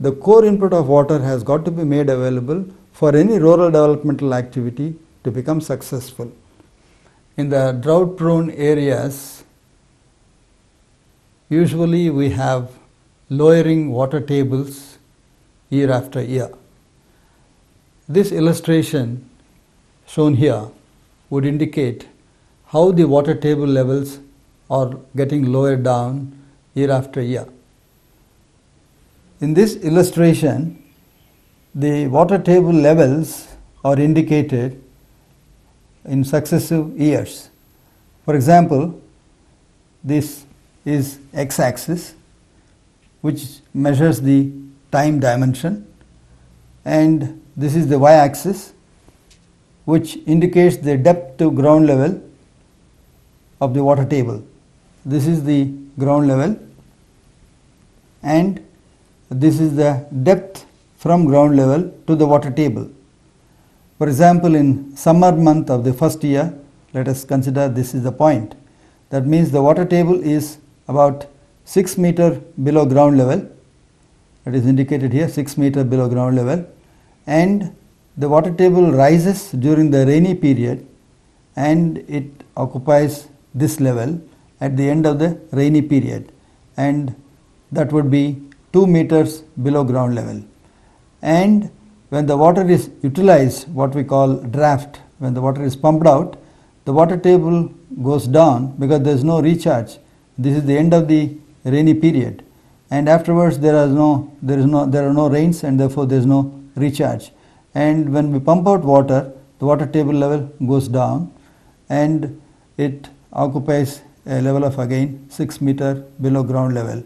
the core input of water has got to be made available for any rural developmental activity to become successful. In the drought prone areas, usually we have lowering water tables year after year. This illustration shown here would indicate how the water table levels are getting lowered down year after year. In this illustration, the water table levels are indicated in successive years. For example, this is x axis which measures the time dimension and this is the y axis which indicates the depth to ground level of the water table. This is the ground level and this is the depth from ground level to the water table. For example, in summer month of the first year, let us consider this is the point. That means the water table is about 6 meter below ground level. That is indicated here 6 meter below ground level and the water table rises during the rainy period and it occupies this level at the end of the rainy period and that would be 2 meters below ground level. And when the water is utilized, what we call draft, when the water is pumped out, the water table goes down because there is no recharge. This is the end of the rainy period, and afterwards there is no there is no there are no rains, and therefore there is no recharge. And when we pump out water, the water table level goes down, and it occupies a level of again 6 meter below ground level.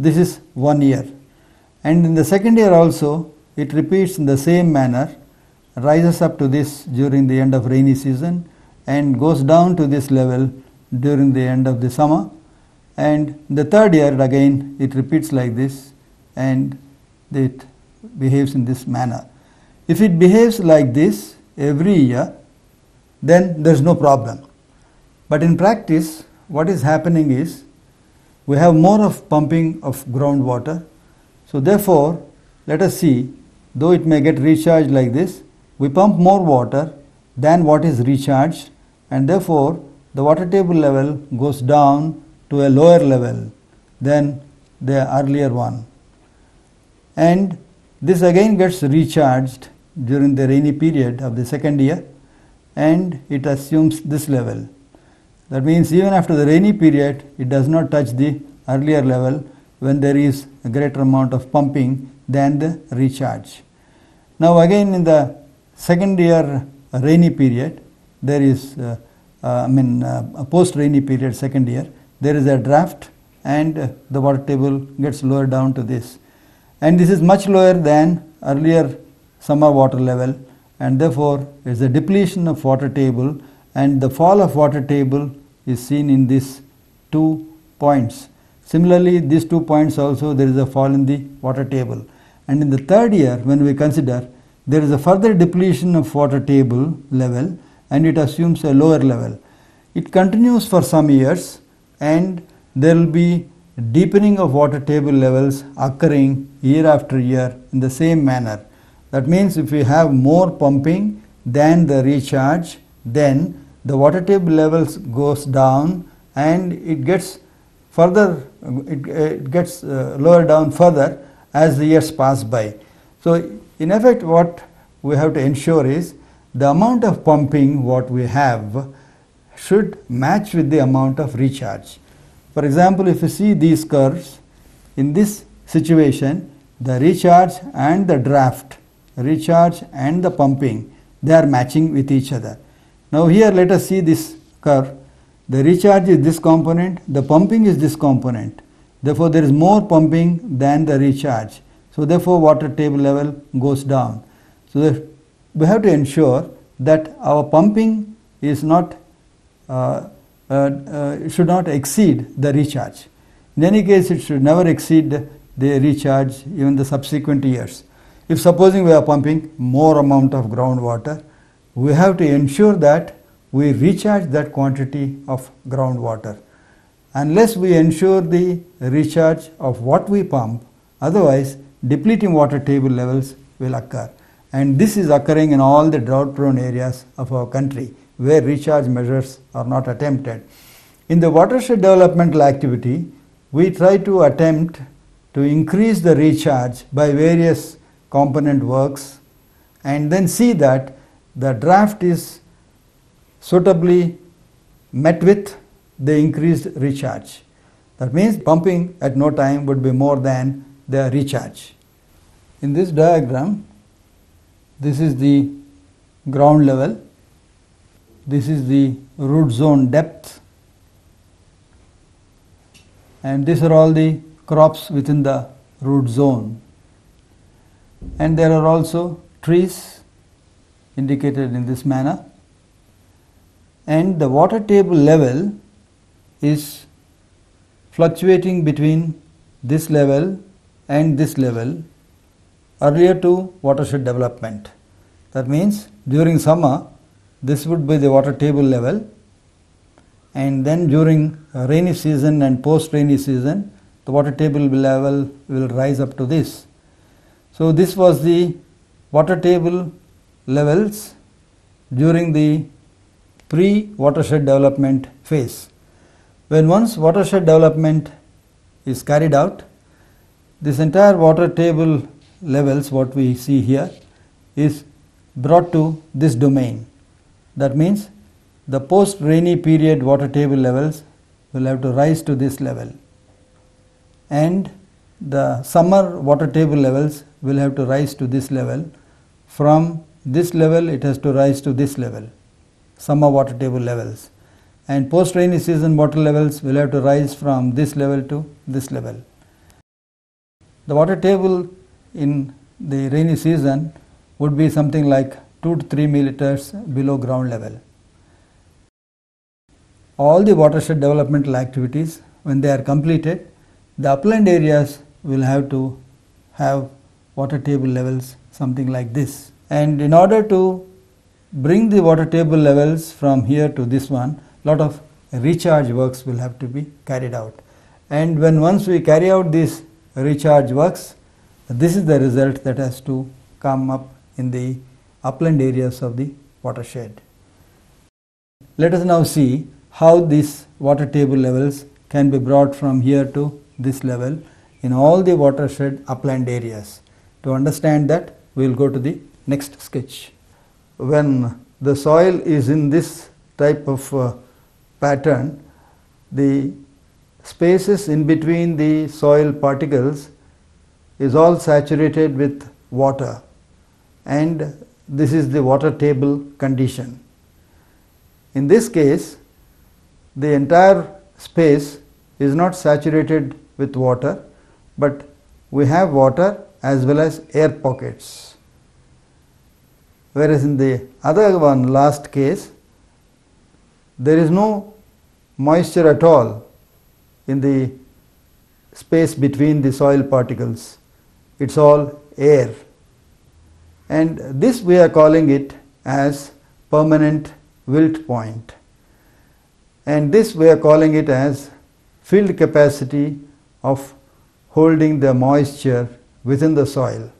This is one year. And in the second year also, it repeats in the same manner, rises up to this during the end of rainy season and goes down to this level during the end of the summer. And the third year again, it repeats like this and it behaves in this manner. If it behaves like this every year, then there is no problem. But in practice, what is happening is we have more of pumping of groundwater. So therefore, let us see, though it may get recharged like this, we pump more water than what is recharged and therefore the water table level goes down to a lower level than the earlier one. And this again gets recharged during the rainy period of the second year and it assumes this level. That means even after the rainy period, it does not touch the earlier level when there is a greater amount of pumping than the recharge. Now again in the second year rainy period, there is, uh, uh, I mean uh, post rainy period second year, there is a draft and the water table gets lower down to this. And this is much lower than earlier summer water level and therefore there is a depletion of water table and the fall of water table is seen in these two points. Similarly, these two points also there is a fall in the water table. And in the third year, when we consider, there is a further depletion of water table level and it assumes a lower level. It continues for some years and there will be deepening of water table levels occurring year after year in the same manner. That means if we have more pumping than the recharge, then the water table levels goes down and it gets further it, it gets uh, lower down further as the years pass by. So in effect what we have to ensure is the amount of pumping what we have should match with the amount of recharge. For example if you see these curves in this situation the recharge and the draft recharge and the pumping they are matching with each other now here let us see this curve. The recharge is this component, the pumping is this component. Therefore, there is more pumping than the recharge. So, therefore, water table level goes down. So, we have to ensure that our pumping is not uh, uh, uh, should not exceed the recharge. In any case, it should never exceed the recharge even the subsequent years. If supposing we are pumping more amount of groundwater, we have to ensure that we recharge that quantity of groundwater. Unless we ensure the recharge of what we pump, otherwise depleting water table levels will occur. And this is occurring in all the drought prone areas of our country where recharge measures are not attempted. In the watershed developmental activity, we try to attempt to increase the recharge by various component works and then see that the draft is suitably met with the increased recharge. That means pumping at no time would be more than the recharge. In this diagram, this is the ground level, this is the root zone depth, and these are all the crops within the root zone. And there are also trees indicated in this manner and the water table level is fluctuating between this level and this level earlier to watershed development. That means during summer this would be the water table level and then during rainy season and post rainy season the water table level will rise up to this. So this was the water table levels during the pre-watershed development phase. When once watershed development is carried out, this entire water table levels what we see here is brought to this domain. That means the post rainy period water table levels will have to rise to this level and the summer water table levels will have to rise to this level from this level it has to rise to this level summer water table levels and post rainy season water levels will have to rise from this level to this level. The water table in the rainy season would be something like 2 to 3 millimeters below ground level. All the watershed developmental activities when they are completed the upland areas will have to have water table levels something like this and in order to bring the water table levels from here to this one, lot of recharge works will have to be carried out. And when once we carry out these recharge works, this is the result that has to come up in the upland areas of the watershed. Let us now see how these water table levels can be brought from here to this level in all the watershed upland areas. To understand that, we will go to the next sketch. When the soil is in this type of uh, pattern, the spaces in between the soil particles is all saturated with water. And this is the water table condition. In this case, the entire space is not saturated with water, but we have water as well as air pockets whereas in the other one last case there is no moisture at all in the space between the soil particles. It is all air. And this we are calling it as permanent wilt point. And this we are calling it as field capacity of holding the moisture within the soil.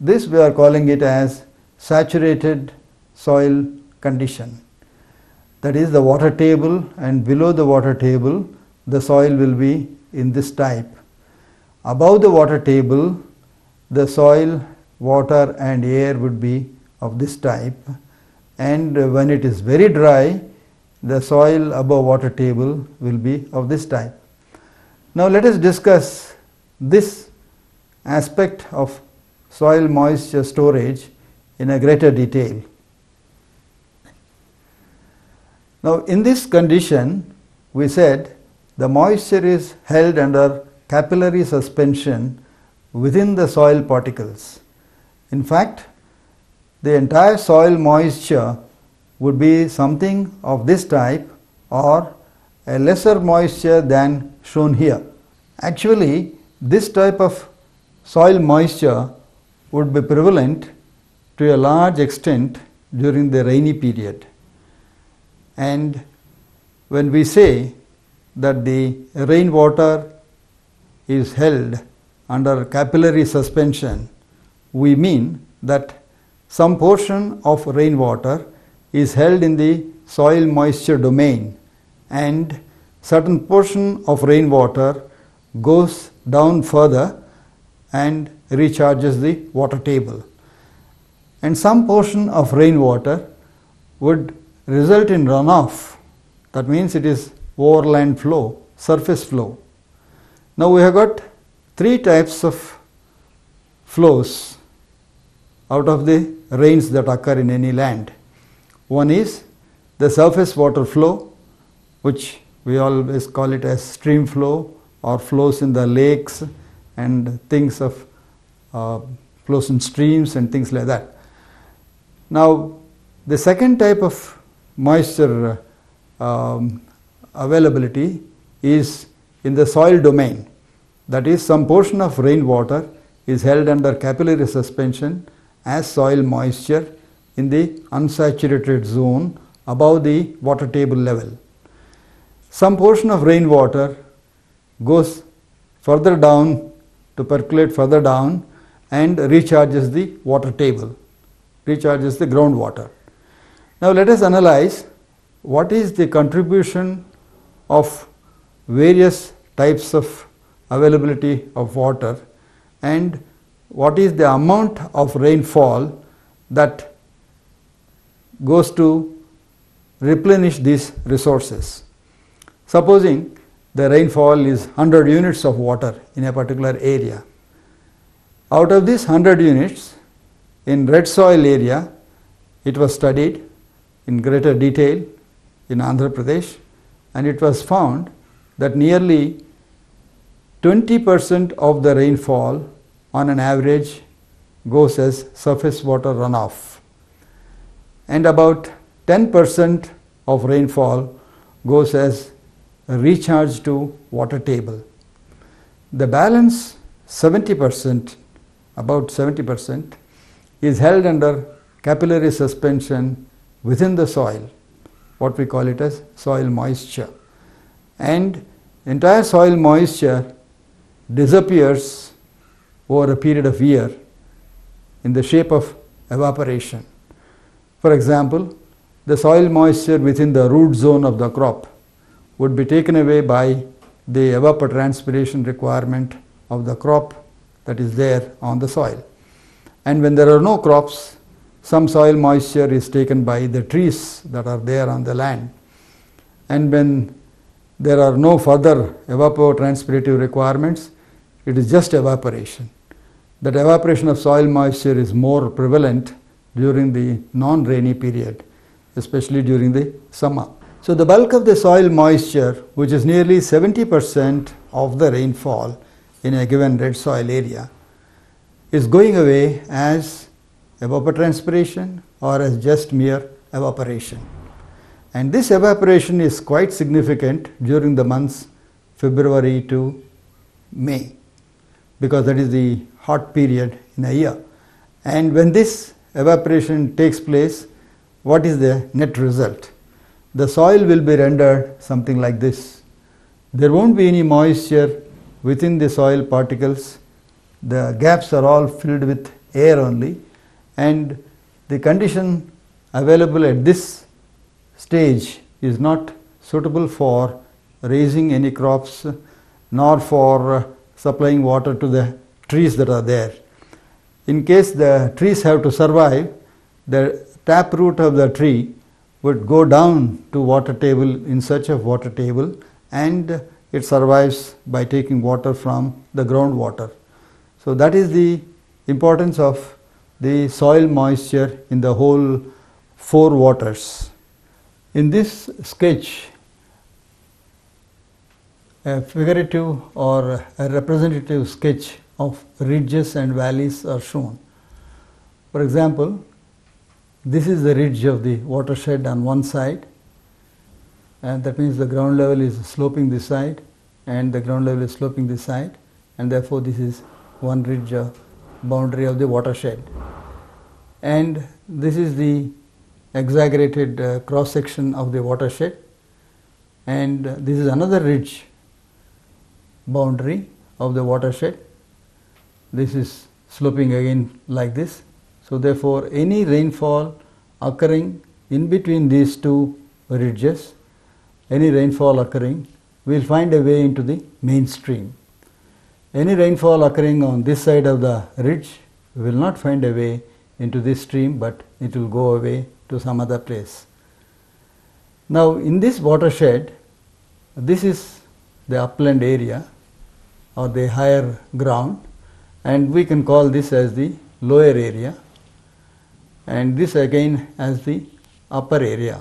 This we are calling it as saturated soil condition. That is the water table and below the water table the soil will be in this type. Above the water table the soil, water and air would be of this type and when it is very dry the soil above water table will be of this type. Now let us discuss this aspect of soil moisture storage in a greater detail. Now, in this condition, we said the moisture is held under capillary suspension within the soil particles. In fact, the entire soil moisture would be something of this type or a lesser moisture than shown here. Actually, this type of soil moisture would be prevalent to a large extent during the rainy period. And when we say that the rainwater is held under capillary suspension, we mean that some portion of rainwater is held in the soil moisture domain and certain portion of rainwater goes down further and recharges the water table. And some portion of rainwater would result in runoff. That means it is overland flow, surface flow. Now we have got three types of flows out of the rains that occur in any land. One is the surface water flow, which we always call it as stream flow or flows in the lakes and things of uh, flows in streams and things like that. Now, the second type of moisture um, availability is in the soil domain. That is, some portion of rainwater is held under capillary suspension as soil moisture in the unsaturated zone above the water table level. Some portion of rainwater goes further down to percolate further down and recharges the water table, recharges the groundwater. Now let us analyze what is the contribution of various types of availability of water and what is the amount of rainfall that goes to replenish these resources. Supposing the rainfall is 100 units of water in a particular area. Out of these 100 units, in red soil area, it was studied in greater detail in Andhra Pradesh and it was found that nearly 20% of the rainfall on an average goes as surface water runoff and about 10% of rainfall goes as recharge to water table. The balance 70%, about 70%, is held under capillary suspension within the soil, what we call it as soil moisture. And entire soil moisture disappears over a period of year in the shape of evaporation. For example, the soil moisture within the root zone of the crop would be taken away by the evapotranspiration requirement of the crop that is there on the soil. And when there are no crops, some soil moisture is taken by the trees that are there on the land. And when there are no further evapotranspirative requirements, it is just evaporation. That evaporation of soil moisture is more prevalent during the non-rainy period, especially during the summer. So the bulk of the soil moisture, which is nearly 70% of the rainfall in a given red soil area, is going away as evapotranspiration or as just mere evaporation. And this evaporation is quite significant during the months February to May because that is the hot period in a year. And when this evaporation takes place, what is the net result? The soil will be rendered something like this. There won't be any moisture within the soil particles. The gaps are all filled with air only and the condition available at this stage is not suitable for raising any crops nor for uh, supplying water to the trees that are there. In case the trees have to survive, the tap root of the tree would go down to water table in search of water table and it survives by taking water from the groundwater. So that is the importance of the soil moisture in the whole four waters. In this sketch, a figurative or a representative sketch of ridges and valleys are shown. For example, this is the ridge of the watershed on one side and that means the ground level is sloping this side and the ground level is sloping this side and therefore this is one ridge boundary of the watershed. And this is the exaggerated uh, cross section of the watershed and uh, this is another ridge boundary of the watershed this is sloping again like this. So therefore any rainfall occurring in between these two ridges, any rainfall occurring will find a way into the main stream. Any rainfall occurring on this side of the ridge will not find a way into this stream but it will go away to some other place. Now in this watershed, this is the upland area or the higher ground and we can call this as the lower area and this again as the upper area.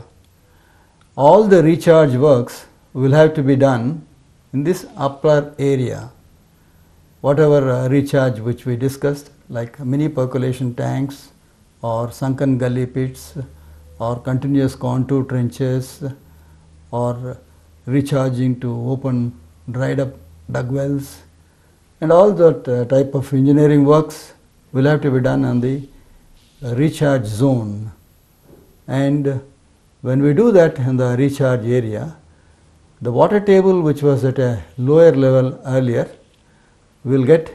All the recharge works will have to be done in this upper area. Whatever uh, recharge which we discussed like mini percolation tanks or sunken gully pits or continuous contour trenches or recharging to open dried up dug wells and all that uh, type of engineering works will have to be done on the recharge zone. And when we do that in the recharge area the water table which was at a lower level earlier will get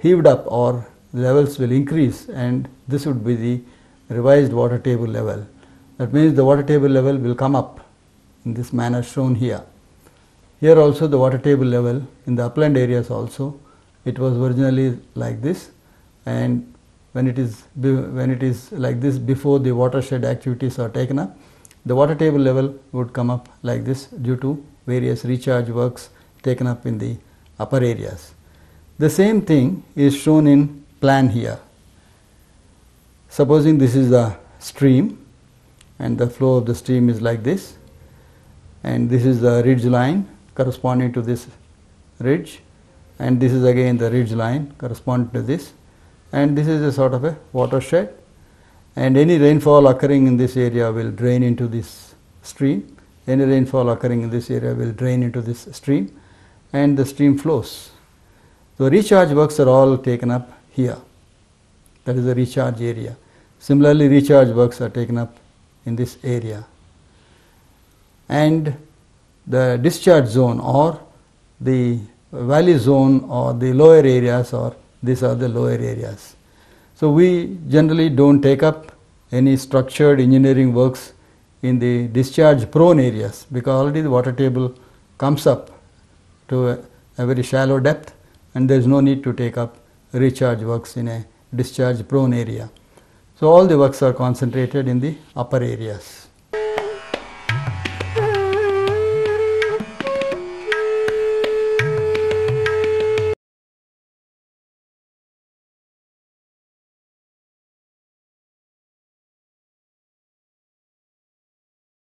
heaved up or levels will increase and this would be the revised water table level. That means the water table level will come up in this manner shown here. Here also the water table level in the upland areas also it was originally like this and when it is when it is like this before the watershed activities are taken up the water table level would come up like this due to various recharge works taken up in the upper areas. The same thing is shown in plan here. Supposing this is the stream and the flow of the stream is like this and this is the ridge line corresponding to this ridge and this is again the ridge line corresponding to this and this is a sort of a watershed and any rainfall occurring in this area will drain into this stream any rainfall occurring in this area will drain into this stream and the stream flows. So recharge works are all taken up here that is the recharge area. Similarly recharge works are taken up in this area and the discharge zone or the valley zone or the lower areas or these are the lower areas. So we generally don't take up any structured engineering works in the discharge prone areas because already the water table comes up to a, a very shallow depth and there is no need to take up recharge works in a discharge prone area. So all the works are concentrated in the upper areas.